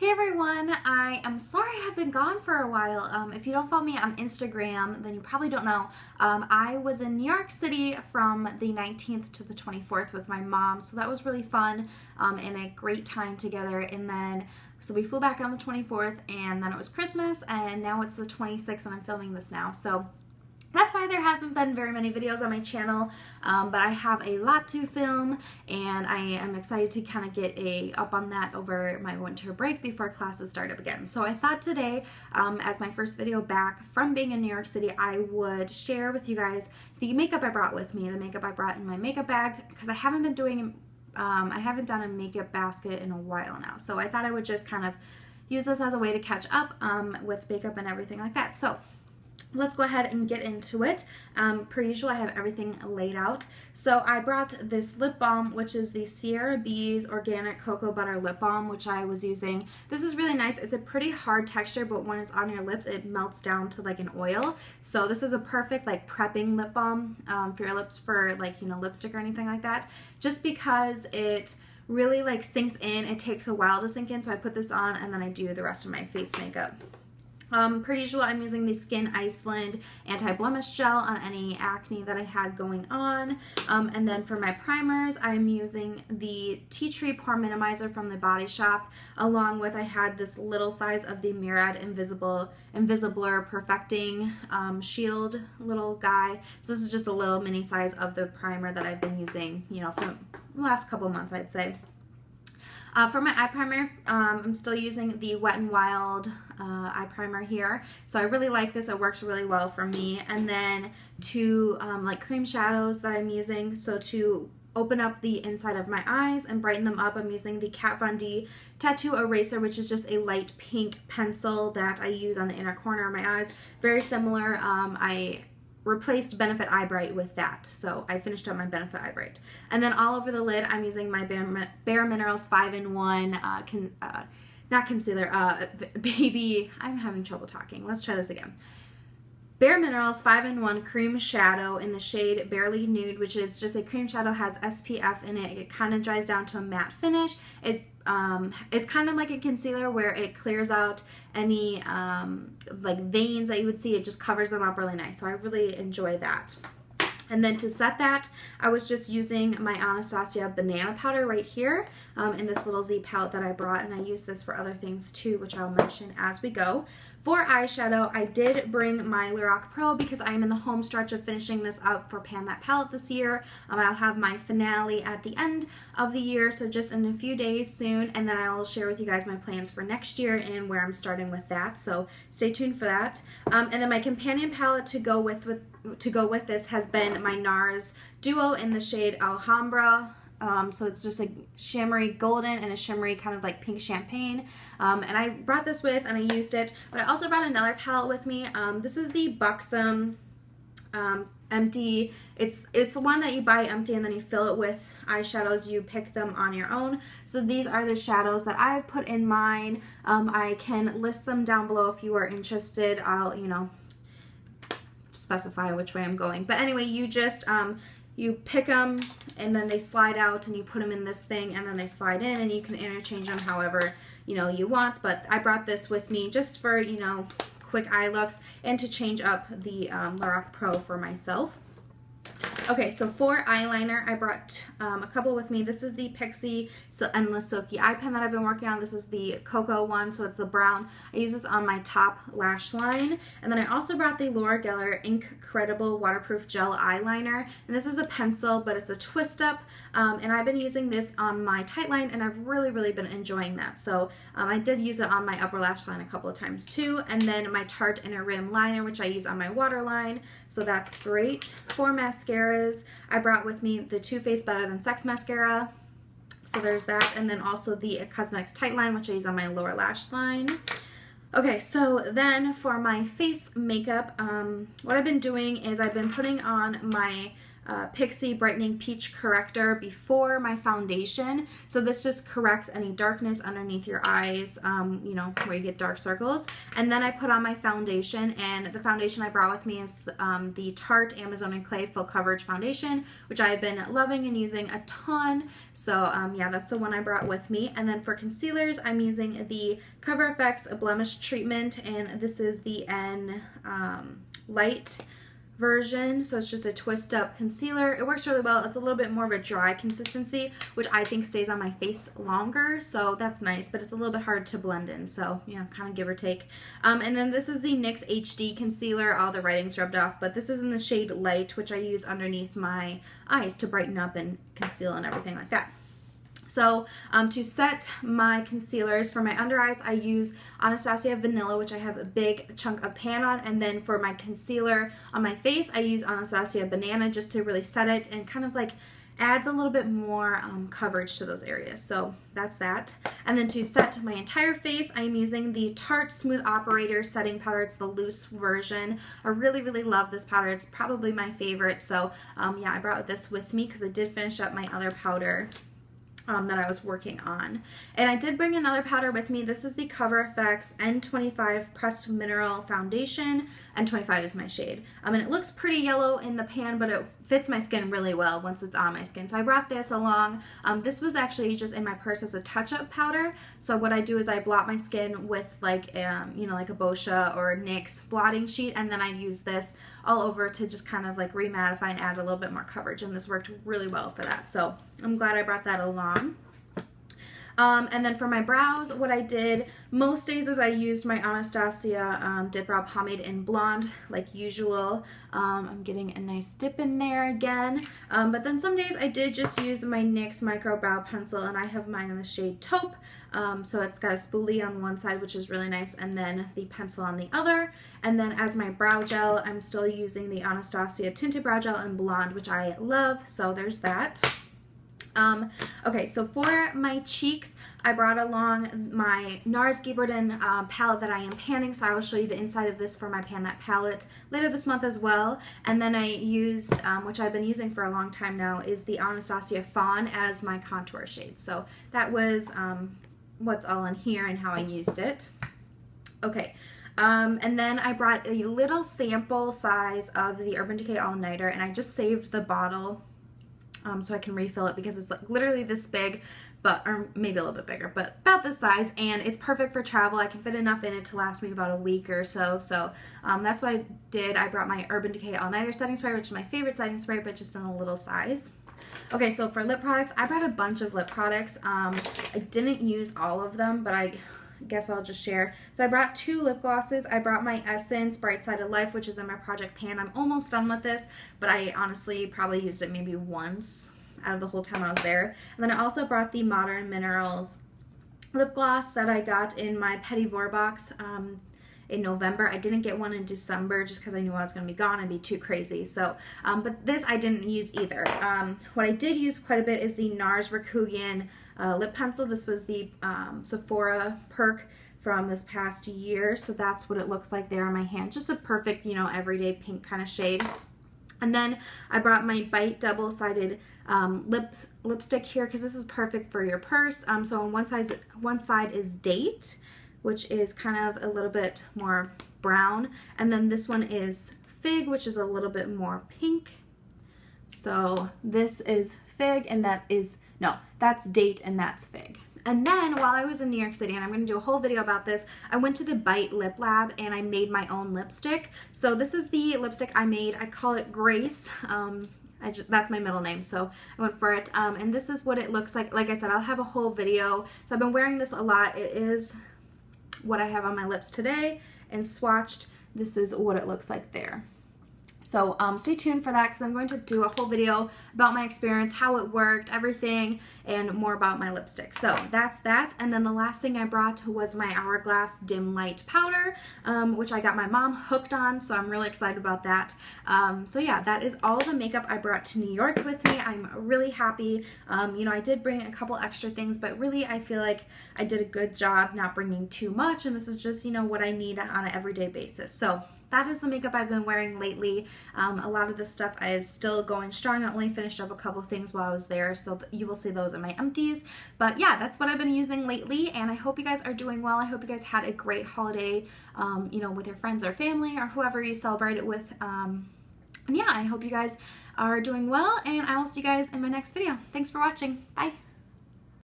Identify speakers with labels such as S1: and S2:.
S1: Hey everyone, I am sorry I've been gone for a while. Um, if you don't follow me on Instagram, then you probably don't know. Um, I was in New York City from the 19th to the 24th with my mom, so that was really fun um, and a great time together. And then, so we flew back on the 24th, and then it was Christmas, and now it's the 26th, and I'm filming this now. So why there haven't been very many videos on my channel, um, but I have a lot to film and I am excited to kind of get a up on that over my winter break before classes start up again. So I thought today, um, as my first video back from being in New York City, I would share with you guys the makeup I brought with me, the makeup I brought in my makeup bag, because I haven't been doing, um, I haven't done a makeup basket in a while now. So I thought I would just kind of use this as a way to catch up um, with makeup and everything like that. So let's go ahead and get into it. Um, per usual, I have everything laid out. So I brought this lip balm, which is the Sierra Bees Organic Cocoa Butter Lip Balm, which I was using. This is really nice. It's a pretty hard texture, but when it's on your lips, it melts down to like an oil. So this is a perfect like prepping lip balm um, for your lips for like, you know, lipstick or anything like that. Just because it really like sinks in. It takes a while to sink in, so I put this on and then I do the rest of my face makeup. Um, per usual, I'm using the Skyn Iceland Anti-Blemish Gel on any acne that I had going on. Um, and then for my primers, I'm using the Tea Tree Pore Minimizer from the Body Shop, along with I had this little size of the Murad Invisible Invisiblur Perfecting um, Shield little guy. So this is just a little mini size of the primer that I've been using, you know, for the last couple months, I'd say. Uh, for my eye primer, um, I'm still using the Wet n Wild uh, eye primer here. So I really like this. It works really well for me. And then two um, like cream shadows that I'm using. So to open up the inside of my eyes and brighten them up, I'm using the Kat Von D Tattoo Eraser, which is just a light pink pencil that I use on the inner corner of my eyes. Very similar. Um, I replaced Benefit Eye Bright with that. So I finished up my Benefit Eye Bright. And then all over the lid, I'm using my Bare, Bare Minerals 5-in-1, uh, con, uh, not concealer, uh, baby, I'm having trouble talking. Let's try this again. Bare Minerals 5-in-1 Cream Shadow in the shade Barely Nude, which is just a cream shadow, has SPF in it. It kind of dries down to a matte finish. It um, it's kind of like a concealer where it clears out any um, like veins that you would see. It just covers them up really nice. So I really enjoy that. And then to set that, I was just using my Anastasia banana powder right here um, in this little Z palette that I brought. And I use this for other things too, which I'll mention as we go. For eyeshadow, I did bring my Lorac Pro because I am in the home stretch of finishing this up for Pan That Palette this year. Um, I'll have my finale at the end of the year, so just in a few days soon, and then I will share with you guys my plans for next year and where I'm starting with that, so stay tuned for that. Um, and then my companion palette to go with, with to go with this has been my NARS Duo in the shade Alhambra. Um, so it's just a shimmery golden and a shimmery kind of like pink champagne. Um, and I brought this with and I used it, but I also brought another palette with me. Um, this is the Buxom um, empty. It's it's the one that you buy empty and then you fill it with eyeshadows. You pick them on your own. So these are the shadows that I've put in mine. Um, I can list them down below if you are interested. I'll, you know, specify which way I'm going. But anyway, you just, um, you pick them and then they slide out and you put them in this thing and then they slide in and you can interchange them however, you know, you want. But I brought this with me just for, you know, quick eye looks and to change up the um, Lorac Pro for myself. Okay, so for eyeliner, I brought um, a couple with me. This is the Pixi so Endless Silky Eye Pen that I've been working on. This is the Cocoa one, so it's the brown. I use this on my top lash line. And then I also brought the Laura Geller Incredible Waterproof Gel Eyeliner. And this is a pencil, but it's a twist up. Um, and I've been using this on my tight line, and I've really, really been enjoying that. So um, I did use it on my upper lash line a couple of times too. And then my Tarte Inner Rim Liner, which I use on my waterline. So that's great. For mascara, mascaras. I brought with me the Too Faced Better Than Sex mascara. So there's that. And then also the Cosmetics Tight Line, which I use on my lower lash line. Okay, so then for my face makeup, um, what I've been doing is I've been putting on my uh, Pixi Brightening Peach Corrector before my foundation. So this just corrects any darkness underneath your eyes, um, you know, where you get dark circles. And then I put on my foundation, and the foundation I brought with me is um, the Tarte Amazonian Clay Full Coverage Foundation, which I have been loving and using a ton. So um, yeah, that's the one I brought with me. And then for concealers, I'm using the Cover FX Blemish Treatment, and this is the N um, Light version. So it's just a twist up concealer. It works really well. It's a little bit more of a dry consistency, which I think stays on my face longer. So that's nice, but it's a little bit hard to blend in. So yeah, kind of give or take. Um, and then this is the NYX HD concealer. All the writing's rubbed off, but this is in the shade Light, which I use underneath my eyes to brighten up and conceal and everything like that. So um, to set my concealers for my under eyes, I use Anastasia Vanilla, which I have a big chunk of pan on. And then for my concealer on my face, I use Anastasia Banana just to really set it and kind of like adds a little bit more um, coverage to those areas. So that's that. And then to set my entire face, I'm using the Tarte Smooth Operator Setting Powder. It's the loose version. I really, really love this powder. It's probably my favorite. So um, yeah, I brought this with me because I did finish up my other powder um, that I was working on. And I did bring another powder with me. This is the Cover FX N25 Pressed Mineral Foundation. N25 is my shade. Um, and it looks pretty yellow in the pan, but it fits my skin really well once it's on my skin. So I brought this along. Um, this was actually just in my purse as a touch-up powder. So what I do is I blot my skin with like, um, you know, like a Boscia or NYX blotting sheet, and then I use this all over to just kind of like remattify and add a little bit more coverage. And this worked really well for that. So I'm glad I brought that along. Um, and then for my brows, what I did most days is I used my Anastasia um, Dip Brow Pomade in Blonde, like usual. Um, I'm getting a nice dip in there again. Um, but then some days I did just use my NYX Micro Brow Pencil, and I have mine in the shade Taupe. Um, so it's got a spoolie on one side, which is really nice, and then the pencil on the other. And then as my brow gel, I'm still using the Anastasia Tinted Brow Gel in Blonde, which I love. So there's that. Um, okay, so for my cheeks, I brought along my NARS Gabardine uh, palette that I am panning, so I will show you the inside of this for my Pan That palette later this month as well. And then I used, um, which I've been using for a long time now, is the Anastasia Fawn as my contour shade. So that was um, what's all in here and how I used it. Okay, um, and then I brought a little sample size of the Urban Decay All Nighter, and I just saved the bottle um, so I can refill it because it's like literally this big, but or maybe a little bit bigger, but about this size, and it's perfect for travel. I can fit enough in it to last me about a week or so. So um, that's what I did. I brought my Urban Decay All Nighter setting spray, which is my favorite setting spray, but just in a little size. Okay, so for lip products, I brought a bunch of lip products. Um, I didn't use all of them, but I guess I'll just share. So I brought two lip glosses. I brought my Essence Bright Side of Life, which is in my project pan. I'm almost done with this, but I honestly probably used it maybe once out of the whole time I was there. And then I also brought the Modern Minerals lip gloss that I got in my Petit Vour box um, in November. I didn't get one in December just because I knew I was going to be gone and be too crazy. So, um, but this I didn't use either. Um, what I did use quite a bit is the NARS Rikugien uh, lip pencil. This was the um, Sephora Perk from this past year. So that's what it looks like there on my hand. Just a perfect, you know, everyday pink kind of shade. And then I brought my Bite double-sided um, lips, lipstick here because this is perfect for your purse. Um, so on one side, one side is Date, which is kind of a little bit more brown. And then this one is Fig, which is a little bit more pink. So this is Fig and that is no, that's date and that's fig. And then while I was in New York City, and I'm going to do a whole video about this, I went to the Bite Lip Lab and I made my own lipstick. So this is the lipstick I made. I call it Grace. Um, just, that's my middle name, so I went for it. Um, and this is what it looks like. Like I said, I'll have a whole video. So I've been wearing this a lot. It is what I have on my lips today and swatched. This is what it looks like there. So um, stay tuned for that because I'm going to do a whole video about my experience, how it worked, everything, and more about my lipstick. So that's that. And then the last thing I brought was my Hourglass Dim Light Powder, um, which I got my mom hooked on, so I'm really excited about that. Um, so yeah, that is all the makeup I brought to New York with me. I'm really happy. Um, you know, I did bring a couple extra things, but really I feel like I did a good job not bringing too much, and this is just, you know, what I need on an everyday basis. So that is the makeup I've been wearing lately. Um, a lot of this stuff is still going strong. I only finished up a couple things while I was there, so you will see those in my empties. But yeah, that's what I've been using lately, and I hope you guys are doing well. I hope you guys had a great holiday, um, you know, with your friends or family or whoever you celebrate it with. Um, and yeah, I hope you guys are doing well, and I will see you guys in my next video. Thanks for watching. Bye.